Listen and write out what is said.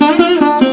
Hola